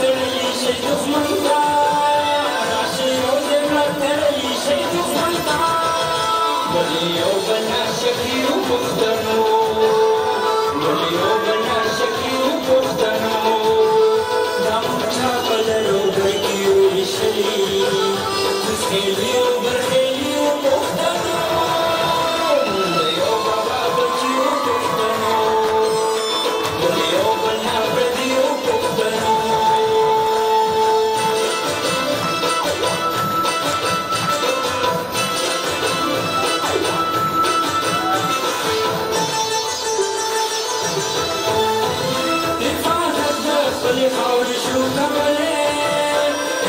türlü şey tutmak